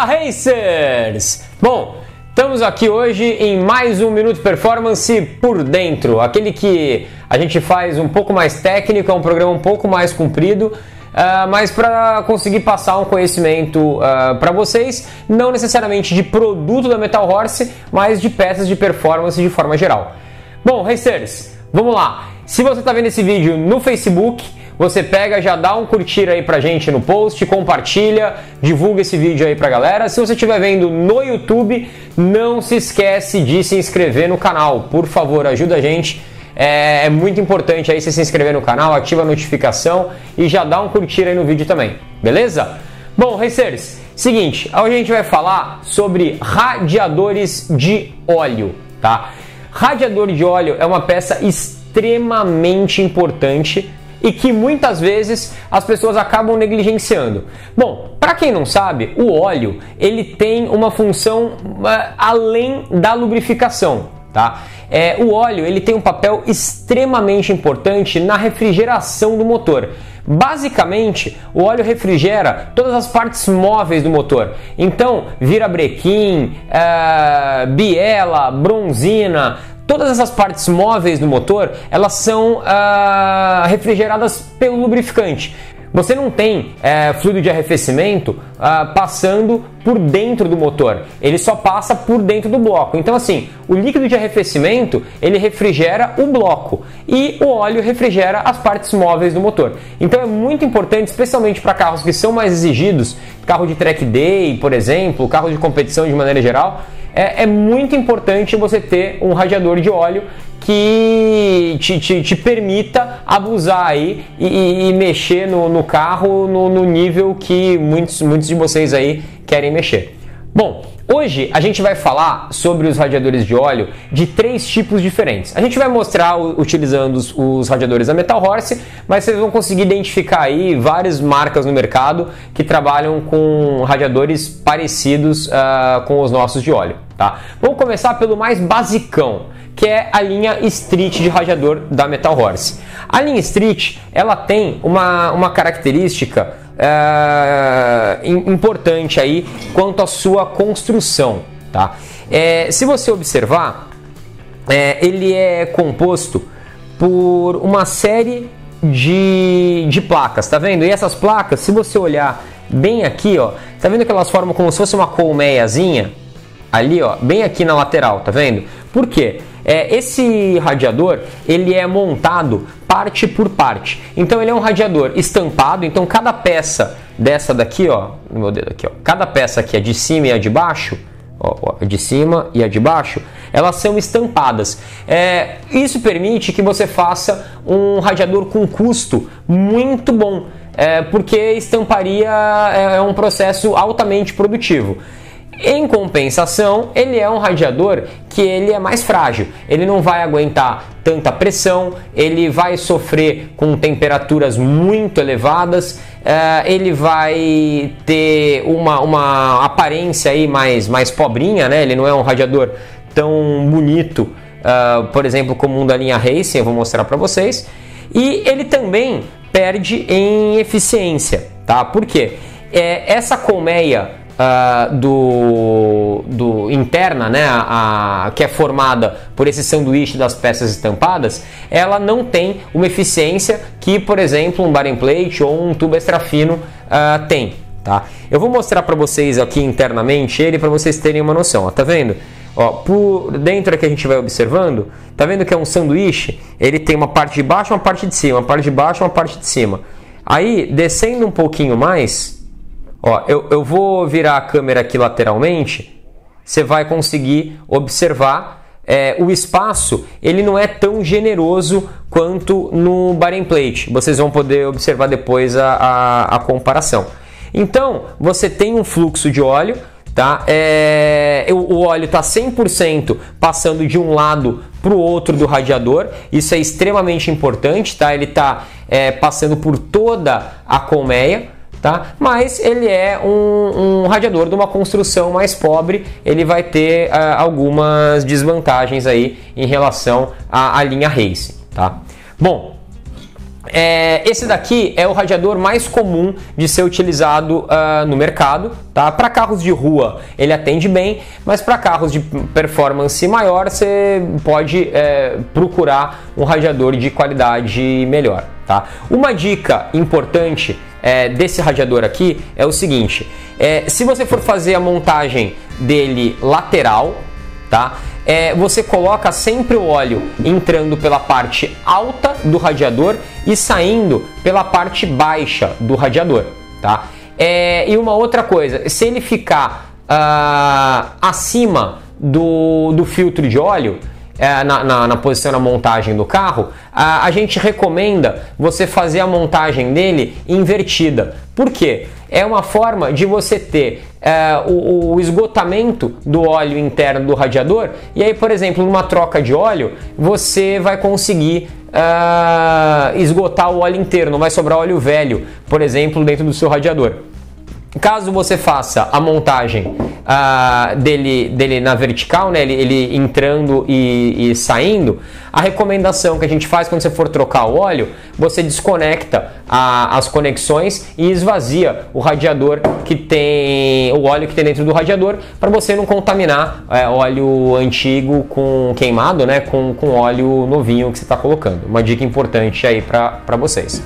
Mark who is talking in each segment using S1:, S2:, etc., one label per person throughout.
S1: Fala Racers! Bom, estamos aqui hoje em mais um Minuto Performance por dentro, aquele que a gente faz um pouco mais técnico, é um programa um pouco mais comprido, Uh, mas para conseguir passar um conhecimento uh, ah, para vocês, não necessariamente de produto da Metal Horse, mas de peças de performance de forma geral. Bom, Racers, vamos lá. Se você está vendo esse vídeo no Facebook, você pega, já dá um curtir aí pra gente no post, compartilha, divulga esse vídeo aí pra galera. Se você estiver vendo no YouTube, não se esquece de se inscrever no canal. Por favor, ajuda a gente. É, é muito importante aí você se inscrever no canal, ativa a notificação e já dá um curtir aí no vídeo também, beleza? Bom, Racers, seguinte, hoje a gente vai falar sobre radiadores de óleo, tá? Radiador de óleo é uma peça extremamente importante e que muitas vezes as pessoas acabam negligenciando. Bom, para quem não sabe, o óleo ele tem uma função uh, além da lubrificação, tá? É, o óleo ele tem um papel extremamente importante na refrigeração do motor. Basicamente, o óleo refrigera todas as partes móveis do motor. Então, vira brequim, uh, biela, bronzina, Todas essas partes móveis do motor, elas são ah, refrigeradas pelo lubrificante. Você não tem é, fluido de arrefecimento ah, passando por dentro do motor, ele só passa por dentro do bloco. Então, assim, o líquido de arrefecimento ele refrigera o bloco e o óleo refrigera as partes móveis do motor. Então, é muito importante, especialmente para carros que são mais exigidos, carro de track day, por exemplo, carro de competição de maneira geral é, é muito importante você ter um radiador de óleo que te, te, te permita abusar aí e, e mexer no, no carro no, no, nível que muitos, muitos de vocês aí querem mexer. Bom, Hoje a gente vai falar sobre os radiadores de óleo de três tipos diferentes. A gente vai mostrar utilizando os, os, radiadores da Metal Horse, mas vocês vão conseguir identificar aí várias marcas no mercado que trabalham com radiadores parecidos uh, com os nossos de óleo. Tá? Vamos começar pelo mais basicão, que é a linha Street de radiador da Metal Horse. A linha Street ela tem uma, uma característica é, importante aí quanto à sua construção. Tá? É, se você observar, é, ele é composto por uma série de, de placas, tá vendo? E essas placas, se você olhar bem aqui, ó, tá vendo que elas formam como se fosse uma colmeiazinha? Ali, ó, bem aqui na lateral, tá vendo? Por quê? É, esse radiador ele é montado parte por parte. Então ele é um radiador estampado. Então cada peça dessa daqui, ó, no meu dedo aqui, ó, cada peça aqui é de cima e a de baixo, ó, ó, a de cima e a de baixo, elas são estampadas. É, isso permite que você faça um radiador com custo muito bom. É, porque estamparia é, é um processo altamente produtivo. Em compensação, ele é um radiador que ele é mais frágil. Ele não vai aguentar tanta pressão, ele vai sofrer com temperaturas muito elevadas, uh, ele vai ter uma, uma aparência aí mais, mais pobrinha, né? Ele não é um radiador tão bonito, uh, por exemplo, como um da linha Racing, eu vou mostrar para vocês. E ele também perde em eficiência, tá? Por quê? É, essa colmeia uh, do, do interna, né, a, a, que é formada por esse sanduíche das peças estampadas, ela não tem uma eficiência que, por exemplo, um bar plate ou um tubo extra fino uh, tem. Tá? Eu vou mostrar para vocês aqui internamente ele para vocês terem uma noção. Ó, tá vendo? Ó, por dentro aqui a gente vai observando, tá vendo que é um sanduíche? Ele tem uma parte de baixo, uma parte de cima, uma parte de baixo, uma parte de cima. Aí, descendo um pouquinho mais, Ó, eu, eu vou virar a câmera aqui lateralmente, você vai conseguir observar é, o espaço ele não é tão generoso quanto no bar plate. Vocês vão poder observar depois a, a, a comparação. Então, você tem um fluxo de óleo, tá? É, o óleo está 100% passando de um lado para o outro do radiador. Isso é extremamente importante, tá? Ele está é, passando por toda a colmeia tá? Mas ele é um, um, radiador de uma construção mais pobre, ele vai ter uh, algumas desvantagens aí em relação à, à linha Racing, tá? Bom, é, esse daqui é o radiador mais comum de ser utilizado uh, no mercado. Tá? Para carros de rua ele atende bem, mas para carros de performance maior você pode é, procurar um radiador de qualidade melhor. Tá? Uma dica importante é, desse radiador aqui é o seguinte: é, se você for fazer a montagem dele lateral, tá? É, você coloca sempre o óleo entrando pela parte alta do radiador e saindo pela parte baixa do radiador, tá? É, e uma outra coisa, se ele ficar uh, acima do, do filtro de óleo, é, na, na, na, posição da montagem do carro, a, a, gente recomenda você fazer a montagem dele invertida. Por quê? É uma forma de você ter é, o, o, esgotamento do óleo interno do radiador, e aí, por exemplo, numa troca de óleo, você vai conseguir uh, esgotar o óleo inteiro, não vai sobrar óleo velho, por exemplo, dentro do seu radiador. Caso você faça a montagem uh, dele, dele na vertical, né, ele, ele entrando e, e, saindo, a recomendação que a gente faz quando você for trocar o óleo, você desconecta a, as conexões e esvazia o radiador que tem o óleo que tem dentro do radiador para você não contaminar é, óleo antigo com queimado, né, com, com óleo novinho que você está colocando. Uma dica importante aí para vocês.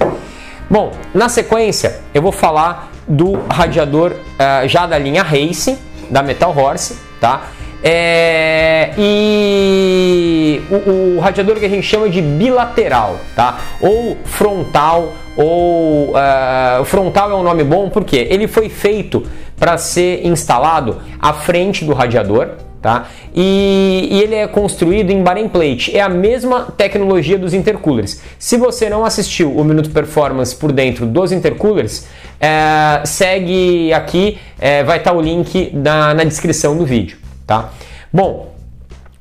S1: Bom, na sequência eu vou falar do radiador uh, já da linha Racing, da Metal Horse, tá? É, e o, o, radiador que a gente chama de bilateral, tá? Ou frontal, ou uh, frontal é um nome bom porque ele foi feito para ser instalado à frente do radiador, Tá? E, e, ele é construído em bar plate. É a mesma tecnologia dos intercoolers. Se você não assistiu o Minuto Performance por dentro dos intercoolers, é, segue aqui, é, vai estar o link na, na descrição do vídeo. Tá? Bom,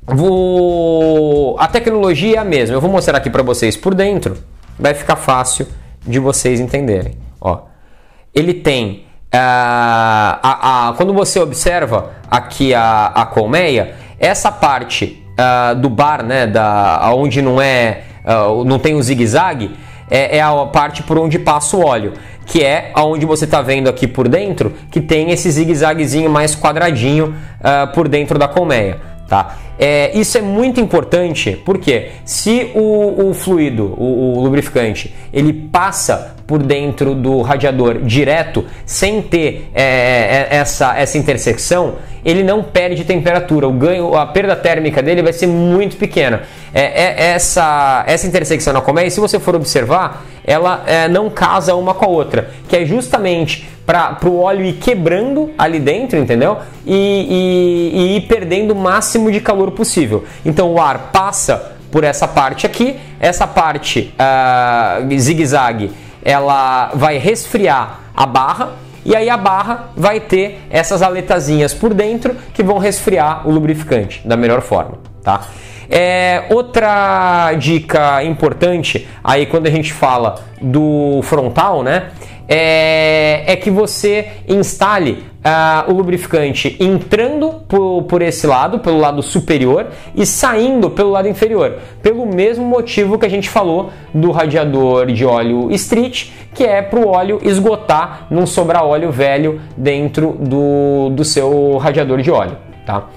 S1: vou... a tecnologia é a mesma. Eu vou mostrar aqui para vocês por dentro. Vai ficar fácil de vocês entenderem. Ó, ele tem Uh, a, a, quando você observa aqui a, a colmeia, essa parte uh, do bar, né, da, onde não é, uh, não tem o zigue-zague, é, é, a parte por onde passa o óleo, que é aonde você está vendo aqui por dentro, que tem esse zigue-zaguezinho mais quadradinho por dentro da colmeia, tá? É, isso é muito importante porque se o, o fluido, o, o, lubrificante, ele passa por dentro do radiador direto, sem ter é, é, essa, essa intersecção, ele não perde temperatura. O ganho, a perda térmica dele vai ser muito pequena. É, é essa, essa intersecção na colmeia, se você for observar, ela é, não casa uma com a outra, que é justamente para o óleo ir quebrando ali dentro, entendeu? E, e, e ir perdendo o máximo de calor possível. Então o ar passa por essa parte aqui, essa parte uh, zigue-zague, ela vai resfriar a barra e aí a barra vai ter essas aletazinhas por dentro que vão resfriar o lubrificante da melhor forma, tá? É, outra dica importante aí quando a gente fala do frontal, né? É, é que você instale uh, o lubrificante entrando por, por esse lado, pelo lado superior, e saindo pelo lado inferior, pelo mesmo motivo que a gente falou do radiador de óleo street, que é para o óleo esgotar, não sobrar óleo velho dentro do, do seu radiador de óleo. Tá?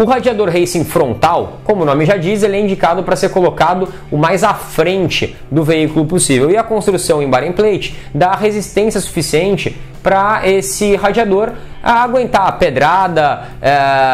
S1: O radiador racing frontal, como o nome já diz, ele é indicado para ser colocado o mais à frente do veículo possível e a construção em bar plate dá resistência suficiente para esse radiador aguentar a pedrada, eh,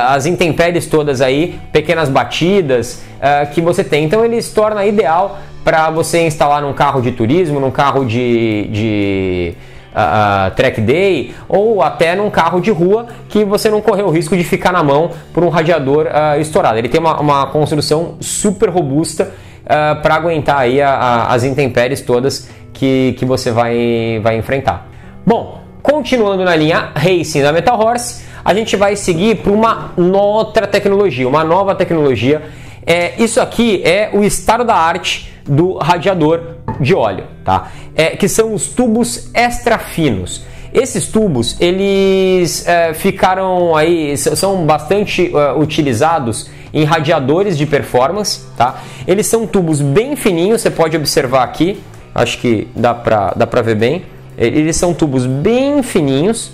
S1: as intempéries todas aí, pequenas batidas eh, que você tem. Então ele se torna ideal para você instalar num carro de turismo, num carro de, de uh, track day ou até num carro de rua que você não correu o risco de ficar na mão por um radiador uh, estourado. Ele tem uma, uma construção super robusta uh, para aguentar aí a, a, as intempéries todas que, que você vai, vai enfrentar. Bom, continuando na linha Racing da Metal Horse, a gente vai seguir para uma outra tecnologia, uma nova tecnologia. É, isso aqui é o estado da arte do radiador de óleo, tá? É, que são os tubos extra finos. Esses tubos, eles é, ficaram aí, são bastante é, utilizados em radiadores de performance, tá? Eles são tubos bem fininhos, você pode observar aqui, acho que dá pra, dá pra ver bem. Eles são tubos bem fininhos,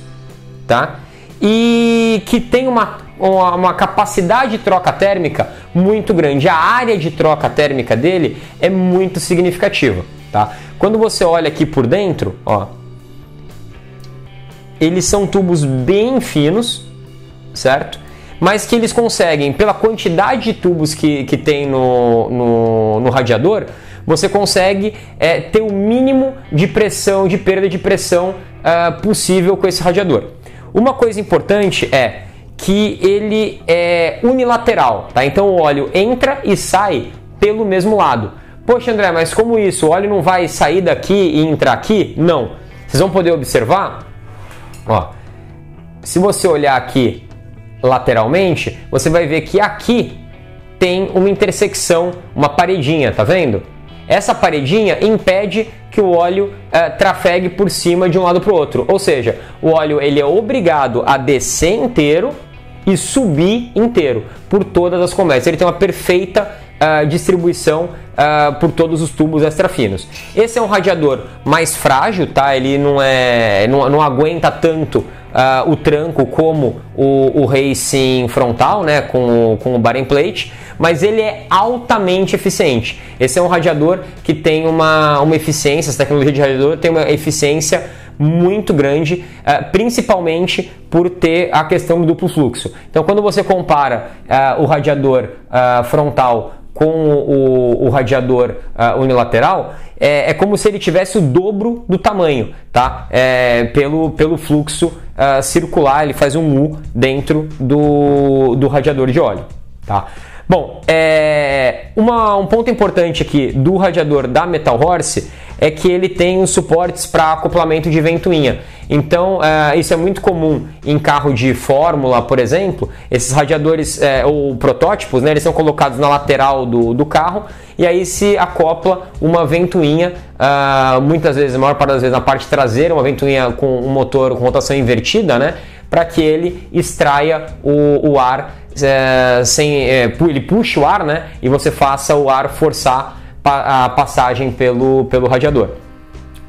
S1: tá? E que tem uma, uma, uma capacidade de troca térmica muito grande. A área de troca térmica dele é muito significativa, tá? Quando você olha aqui por dentro, ó, eles são tubos bem finos, certo? Mas que eles conseguem, pela quantidade de tubos que, que tem no, no, no radiador, você consegue é, ter o mínimo de pressão, de perda de pressão uh, possível com esse radiador. Uma coisa importante é que ele é unilateral, tá? Então o óleo entra e sai pelo mesmo lado. Poxa, André, mas como isso? O óleo não vai sair daqui e entrar aqui? Não. Vocês vão poder observar Ó, se você olhar aqui lateralmente, você vai ver que aqui tem uma intersecção, uma paredinha, tá vendo? Essa paredinha impede que o óleo é, trafegue por cima de um lado para o outro. Ou seja, o óleo ele é obrigado a descer inteiro e subir inteiro por todas as colmetes. Ele tem uma perfeita uh, distribuição uh, por todos os tubos extra finos. Esse é um radiador mais frágil, tá? Ele não é, não, não aguenta tanto uh, o tranco como o, o Racing frontal, né? Com, com o bar plate, mas ele é altamente eficiente. Esse é um radiador que tem uma, uma eficiência, essa tecnologia de radiador tem uma eficiência muito grande, principalmente por ter a questão do duplo fluxo. Então, quando você compara o radiador frontal com o, radiador unilateral, é, é, como se ele tivesse o dobro do tamanho, tá? É, pelo, pelo fluxo uh, circular, ele faz um U dentro do, do radiador de óleo, tá? Bom, é, uma, um ponto importante aqui do radiador da Metal Horse é que ele tem suportes para acoplamento de ventoinha. Então, é, isso é muito comum em carro de Fórmula, por exemplo. Esses radiadores é, ou protótipos, né, eles são colocados na lateral do, do carro e aí se acopla uma ventoinha, uh, muitas vezes, a maior parte das vezes na parte traseira, uma ventoinha com um motor com rotação invertida, né, para que ele extraia o, o ar é, sem ele puxa o ar, né, e você faça o ar forçar a passagem pelo, pelo radiador.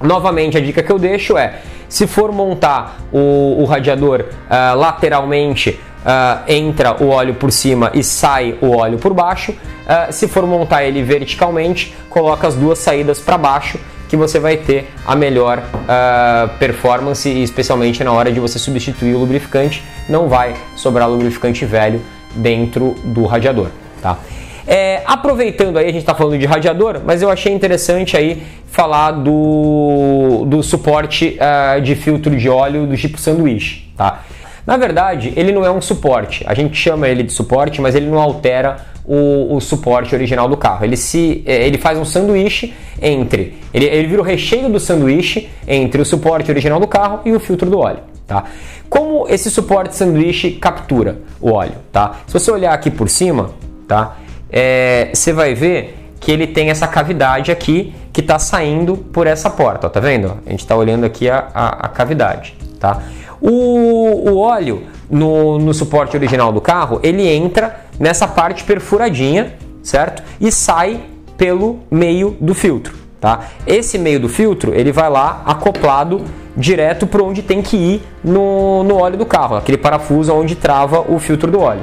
S1: Novamente, a dica que eu deixo é: se for montar o, o radiador uh, lateralmente, uh, entra o óleo por cima e sai o óleo por baixo. Uh, se for montar ele verticalmente, coloca as duas saídas para baixo que você vai ter a melhor uh, performance, especialmente na hora de você substituir o lubrificante, não vai sobrar lubrificante velho dentro do radiador, tá? É, aproveitando aí, a gente está falando de radiador, mas eu achei interessante aí falar do, do suporte uh, de filtro de óleo do tipo sanduíche, tá? Na verdade, ele não é um suporte. A gente chama ele de suporte, mas ele não altera o, o suporte original do carro. Ele se é, ele faz um sanduíche entre ele, ele vira o recheio do sanduíche entre o suporte original do carro e o filtro do óleo, tá? Como esse suporte sanduíche captura o óleo, tá? Se você olhar aqui por cima, tá? É, você vai ver que ele tem essa cavidade aqui que está saindo por essa porta, ó, tá vendo? A gente está olhando aqui a, a, a, cavidade, tá? O, o óleo no, no suporte original do carro, ele entra nessa parte perfuradinha, certo? E sai pelo meio do filtro, tá? Esse meio do filtro, ele vai lá acoplado direto para onde tem que ir no, no óleo do carro, aquele parafuso onde trava o filtro do óleo.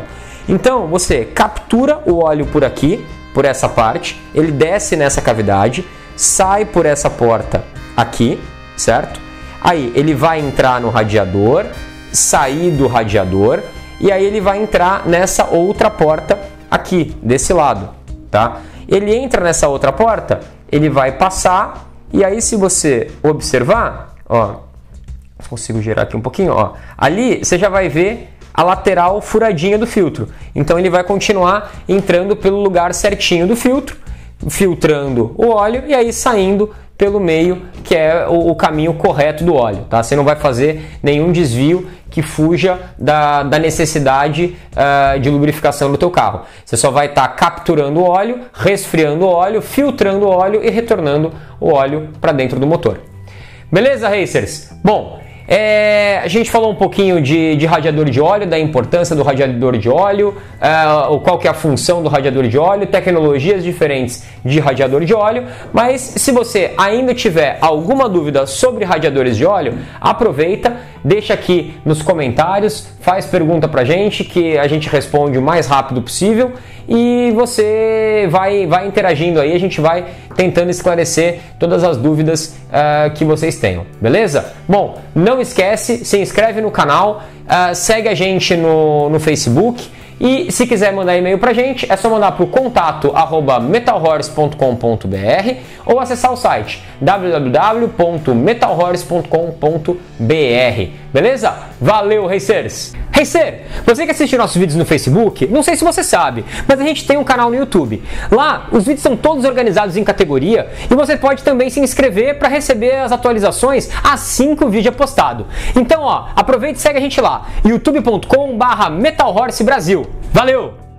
S1: Então você captura o óleo por aqui, por essa parte, ele desce nessa cavidade, sai por essa porta aqui, certo? Aí ele vai entrar no radiador, sair do radiador e aí ele vai entrar nessa outra porta aqui, desse lado, tá? Ele entra nessa outra porta, ele vai passar e aí se você observar, ó, consigo girar aqui um pouquinho, ó, ali você já vai ver a lateral furadinha do filtro. Então ele vai continuar entrando pelo lugar certinho do filtro, filtrando o óleo e aí saindo pelo meio, que é o, caminho correto do óleo. Tá? Você não vai fazer nenhum desvio que fuja da, da necessidade uh, de lubrificação do teu carro. Você só vai estar tá capturando o óleo, resfriando o óleo, filtrando o óleo e retornando o óleo para dentro do motor. Beleza, racers? Bom, é, a gente falou um pouquinho de, de, radiador de óleo, da importância do radiador de óleo, uh, qual que é a função do radiador de óleo, tecnologias diferentes de radiador de óleo. Mas se você ainda tiver alguma dúvida sobre radiadores de óleo, aproveita, deixa aqui nos comentários, faz pergunta pra gente que a gente responde o mais rápido possível e você vai, vai interagindo aí, a gente vai tentando esclarecer todas as dúvidas uh, que vocês tenham, beleza? Bom, não esquece, se inscreve no canal, uh, segue a gente no, no Facebook e se quiser mandar e-mail pra gente, é só mandar para o contato metalhorse.com.br ou acessar o site www.metalhorse.com.br. Beleza? Valeu, Racers! Racer, você que assiste nossos vídeos no Facebook, não sei se você sabe, mas a gente tem um canal no YouTube. Lá, os vídeos são todos organizados em categoria e você pode também se inscrever para receber as atualizações assim que o vídeo é postado. Então, ó, aproveita e segue a gente lá, youtube.com/metalhorse Brasil. Valeu!